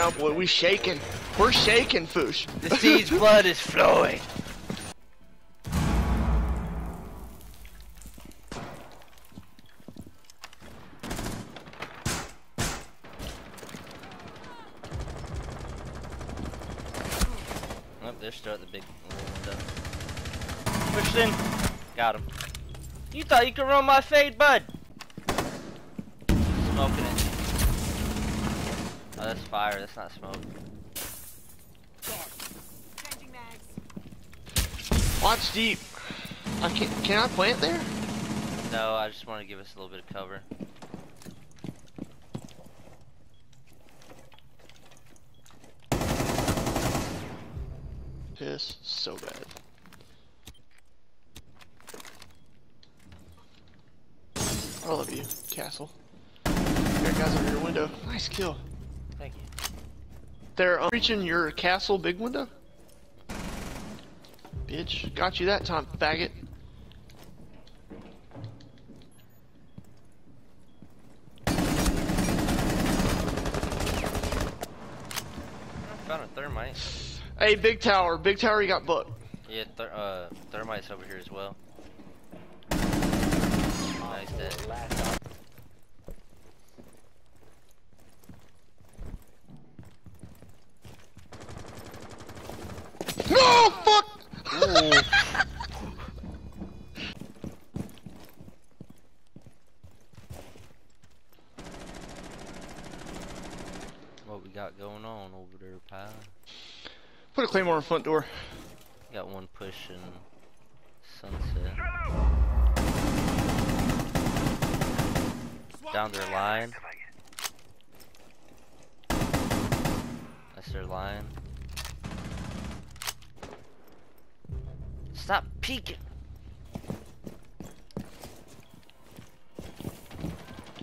now, boy. We shaking. We're shaking, Foosh. The siege blood is flowing. Oh, they're still at the big window. Pushed in. Got him. You thought you could run my fade, bud? Smoking it. Oh, that's fire. That's not smoke. Watch deep. I can Can I plant there? No, I just want to give us a little bit of cover. Piss. So bad. I love you, Castle. There, guys over your window. Nice kill. Thank you. They're um, reaching your castle big window. Bitch, got you that time, faggot. Found a thermite. Hey, big tower, big tower, you got book. Yeah, ther uh, thermite's over here as well. Nice dead. No, fuck! What we got going on over? Put a claymore in front door. Got one pushing sunset. Down their line. That's their line. Stop peeking.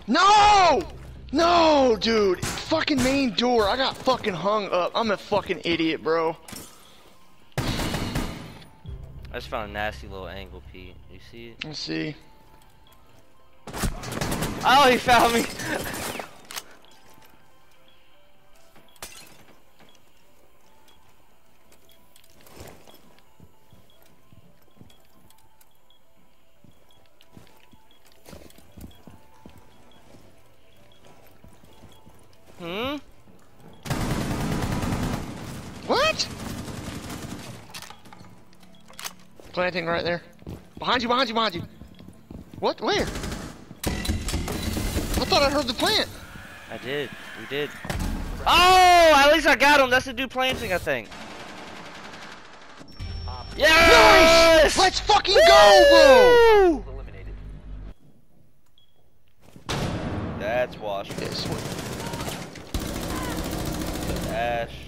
No! No, dude. Fucking main door. I got fucking hung up. I'm a fucking idiot, bro. I just found a nasty little angle, Pete. You see it? Let's see. Oh, he found me. Planting right there. Behind you, behind you, behind you. What? Where? I thought I heard the plant. I did. We did. Oh, at least I got him. That's the dude planting, I think. Yes! Nice! Let's fucking go, Woo! That's wash. bro! This one. Ash.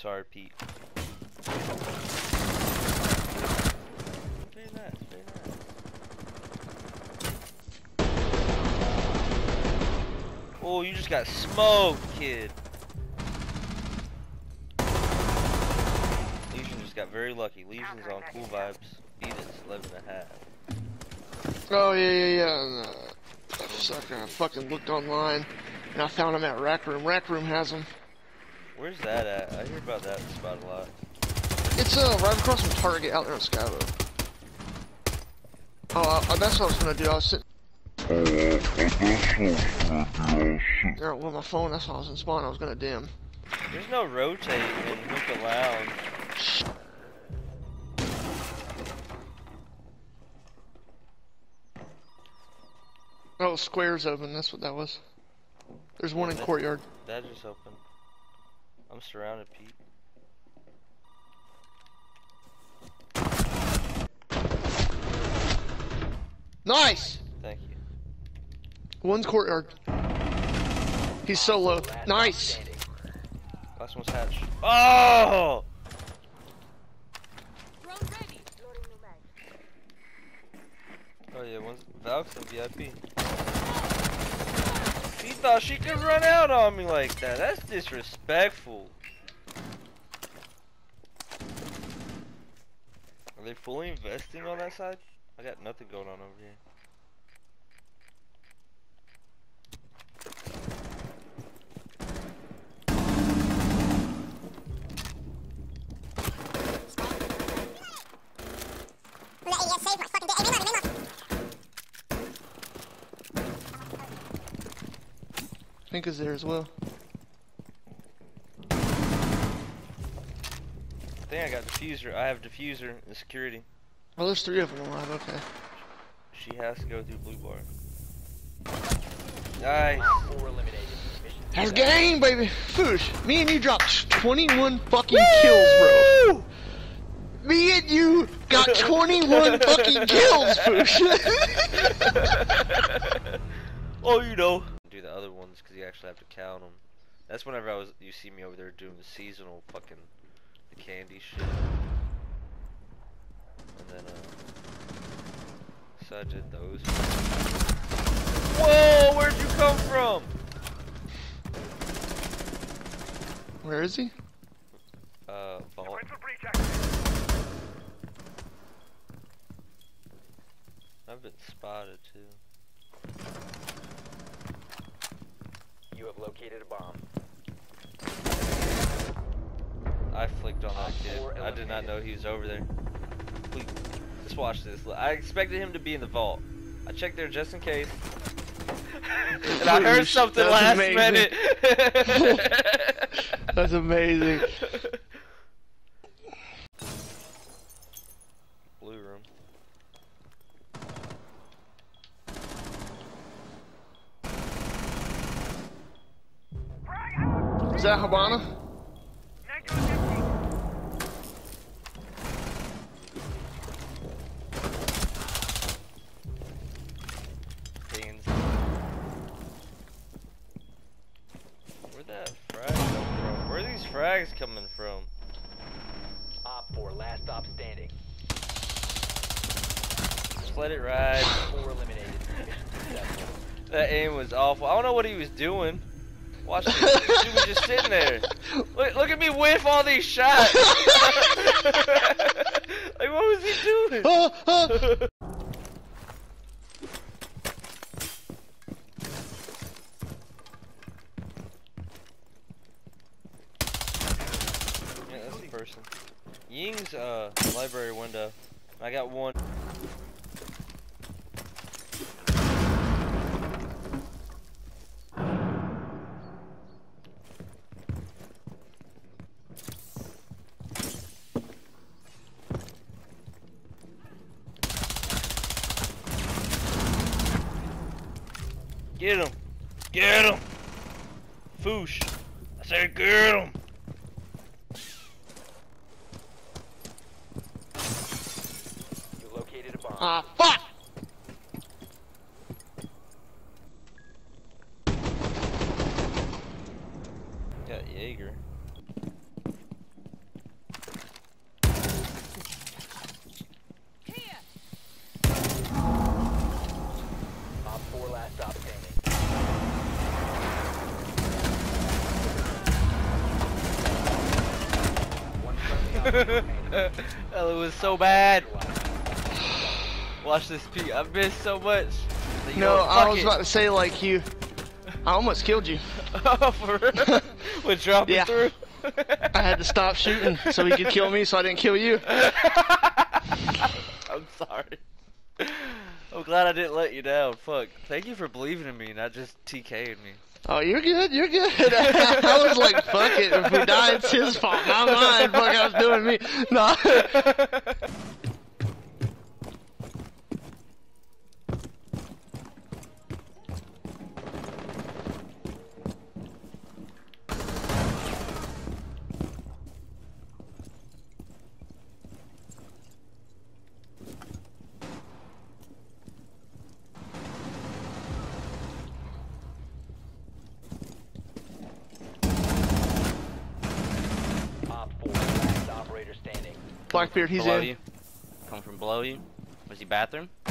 Sorry, Pete. Stay nice, stay nice. Oh, you just got smoked, kid. Lesion just got very lucky. Lesion's on cool vibes. Beat it 11 and a half. Oh yeah, yeah, yeah. And, uh, sucker, I fucking looked online, and I found him at Rack Room. Rack Room has him. Where's that at? I hear about that spot a lot. It's uh right across from Target out there on Skylo. Oh, uh, that's what I was gonna do. I was sitting there with my phone. That's why I was in spawn. I was gonna dim. There's no rotate in Hookah Lounge. Oh, squares open. That's what that was. There's one in courtyard. That just opened. I'm surrounded, Pete. Nice. Thank you. One's courtyard. He's so low. Nice. Last one's hatch. Oh! Oh yeah, one's Valk's in VIP. She thought she could run out on me like that. That's disrespectful. Are they fully investing on that side? I got nothing going on over here. I think is there as well. I think I got defuser. I have defuser and security. Oh, there's three of them alive. Okay. She has to go through blue bar. Nice. That's game, baby. Foosh, me and you dropped 21 fucking kills, bro. Me and you got 21 fucking kills, Foosh. oh, you know. Do the other ones because you actually have to count them. That's whenever I was. You see me over there doing the seasonal fucking the candy shit. And then uh, so I did those. Whoa! Where'd you come from? Where is he? Uh, vault. I've been spotted too. You have located a bomb. I flicked on that kid. I did not know he was over there. Please, just watch this. I expected him to be in the vault. I checked there just in case. and I heard something that's last amazing. minute. That's amazing. Blue room. That Habana? Beans. Where'd that frag come from? Where are these frags coming from? Op 4, last stop standing. Just let it ride. Four eliminated. That aim was awful. I don't know what he was doing. Watch this. He was just sitting there. Look, look at me whiff all these shots. like, what was he doing? Oh, oh. Yeah, that's the person. Ying's uh library window. I got one. Get him! Get him! Foosh! I said get him! You located a bomb. Ah, fuck! Got Jaeger. Here. Op 4, last stop standing. One friendly operator remaining. Ela was so bad. Watch this Pete. I missed so much. You No, I was it. about to say like you. I almost killed you. oh, for real? With dropping Yeah. through? I had to stop shooting so he could kill me, so I didn't kill you. I'm sorry. Glad I didn't let you down. Fuck. Thank you for believing in me, not just TKing me. Oh, you're good. You're good. I was like, fuck it. If we die, it's his fault, not mine. Fuck, I was doing me. No. Blackbeard, he's in. You. Come from below you. Was he bathroom?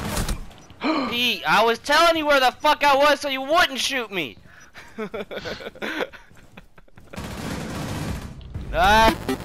Pete, I was telling you where the fuck I was so you wouldn't shoot me. ah.